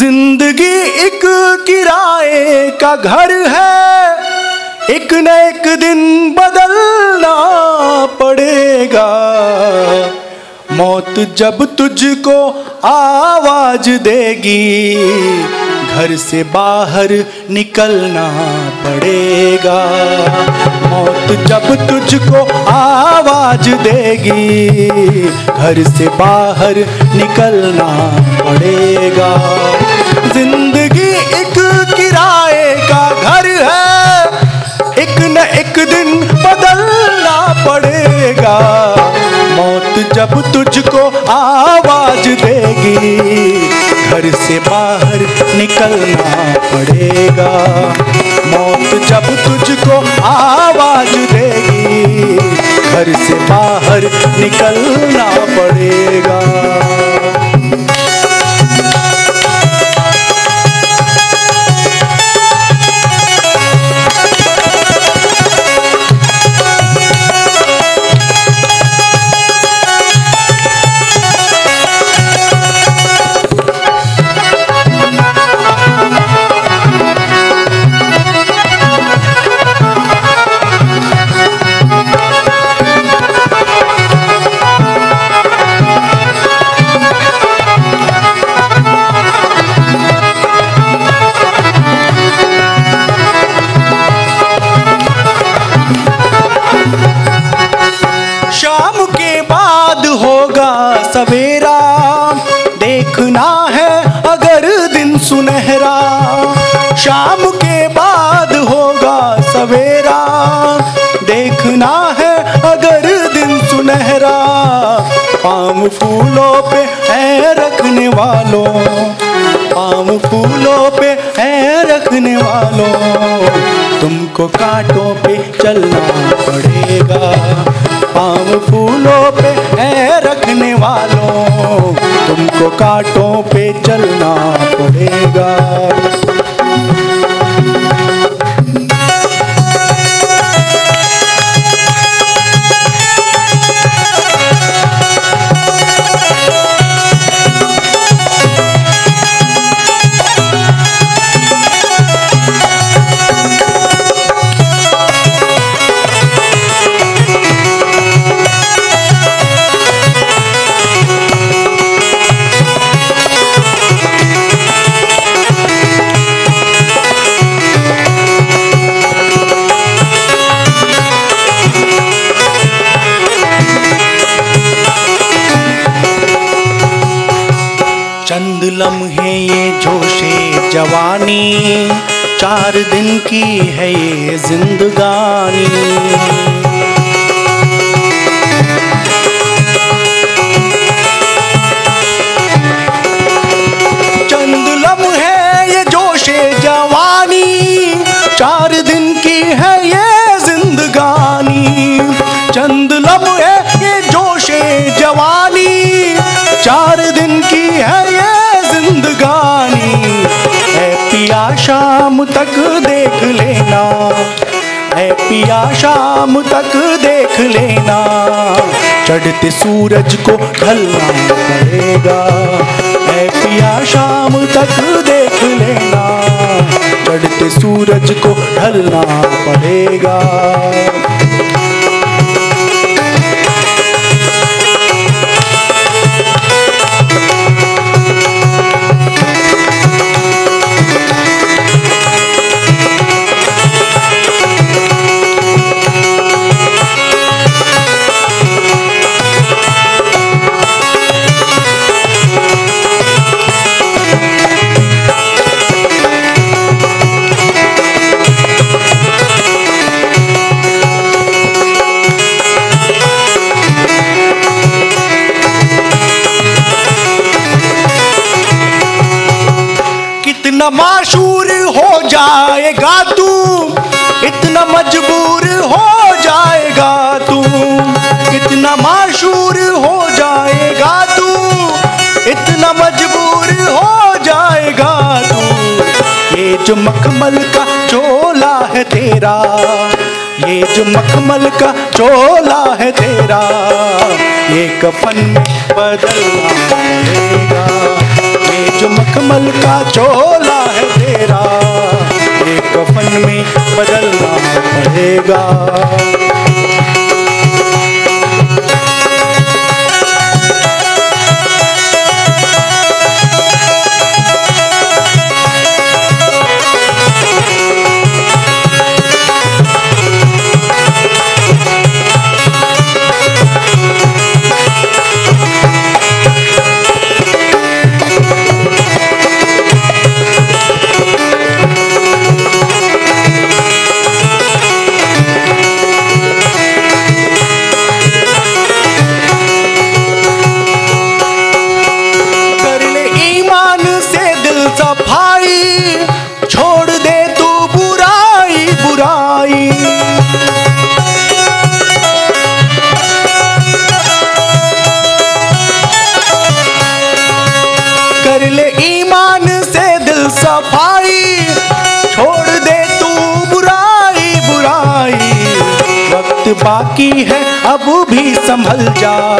ज़िंदगी एक किराए का घर है। एक न एक दिन बदलना पड़ेगा। मौत जब तुझको आवाज़ देगी, घर से बाहर निकलना पड़ेगा। मौत जब तुझको आवाज़ देगी, घर से बाहर निकलना पड़ेगा। ज़िंदगी एक किराए का घर है। एक न एक दिन बदलना पड़ेगा। मौत जब तुझको आवाज़ देगी, घर से बाहर निकलना पड़ेगा। मौत जब तुझको आवाज़ देगी, घर से बाहर निकलना पड़ेगा। देखना है अगर दिन सुनहरा। शाम के बाद होगा सवेरा। देखना है अगर दिन सुनहरा। पाम फूलों पे है रखने वालों। पाम फूलों पे है रखने वालों। तुमको कांटों पे चलना पड़ेगा। पाम फूलों तुमको कांटों पे चलना पड़ेगा। जवानी, चार दिन की है ये जिंदगानी। चार दिन की है ये जिंदगानी। चंद लम्हे ये जोशे जवानी, चार दिन की है शाम तक देख लेना। है पिया शाम तक देख लेना। चढ़ते सूरज को ढलना पड़ेगा। कितना माशूर हो जाएगा तू, इतना मजबूर हो जाएगा तू कितना माशूर हो जाएगा तू, इतना मजबूर हो जाएगा तू। ये जो मखमल का चोला है तेरा, ये जो मखमल का चोला है तेरा, ये कफन में बदलना जो मखमल का चोला है तेरा। एक कफन में बदलना पड़ेगा। बाकी है, अब भी संभल जा।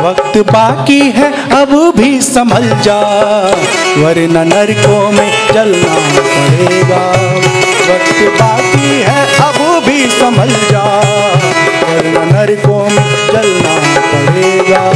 वक्त बाकी है, अब भी संभल जा। वरना नरकों में जलना पड़ेगा। वक्त बाकी है, अब भी संभल जा। वरना नरकों में जलना पड़ेगा।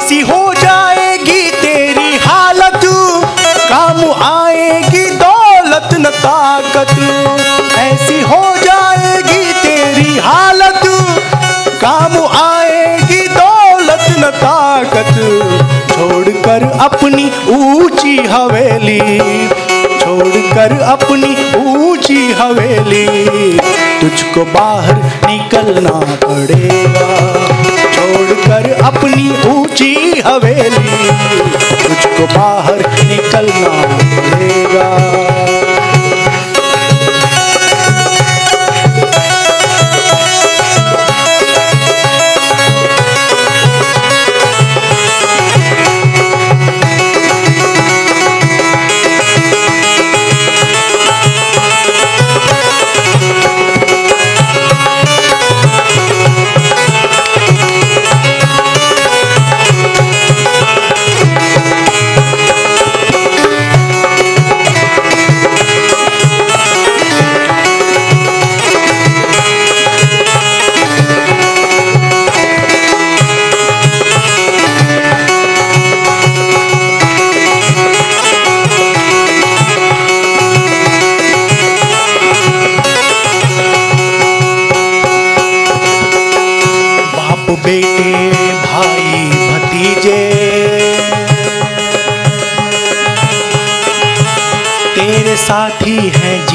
ऐसी हो जाएगी तेरी हालत। काम आएगी, दौलत न ताकत। ऐसी हो जाएगी तेरी हालत। काम आएगी, दौलत न ताकत। छोड़कर अपनी ऊँची हवेली। छोड़कर अपनी ऊँची हवेली। तुझको बाहर निकलना पड़ेगा। छोड़कर अपनी ऊँची हवेली तुझको बाहर निकलना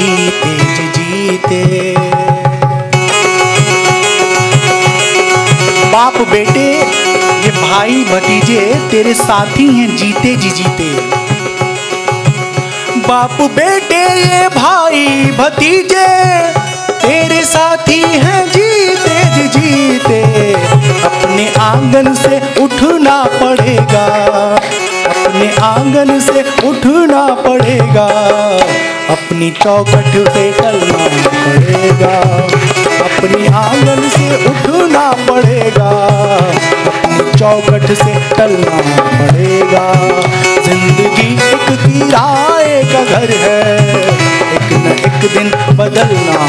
जीते जीते। बाप बेटे, ये भाई भतीजे, तेरे साथी हैं जीते जी जीते। बाप बेटे, ये भाई भतीजे, तेरे साथी हैं जीते जी जीते। अपने आँगन से उठना पड़ेगा। अपने आँगन से उठना पड़ेगा। अपनी चौखट पे चलना पड़ेगा। अपनी आँगन से उठना पड़ेगा। अपनी चौखट से चलना पड़ेगा। ज़िंदगी एक किराए का घर है। एक न एक दिन बदलना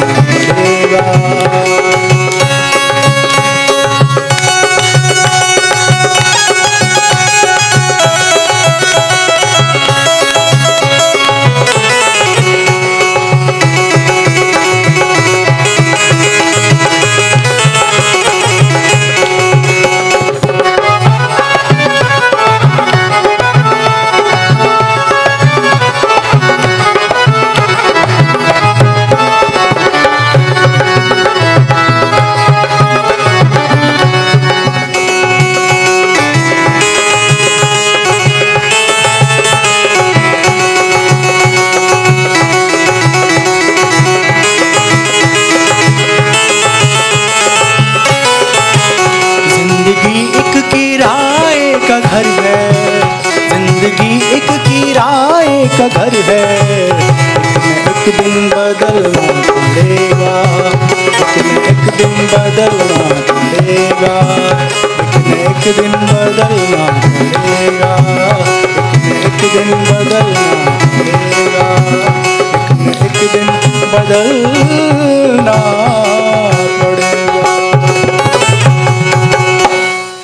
का घर है। एक दिन बदलना पड़ेगा एक दिन बदलना पड़ेगा एक दिन बदलना पड़ेगा एक दिन बदलना पड़ेगा एक दिन बदल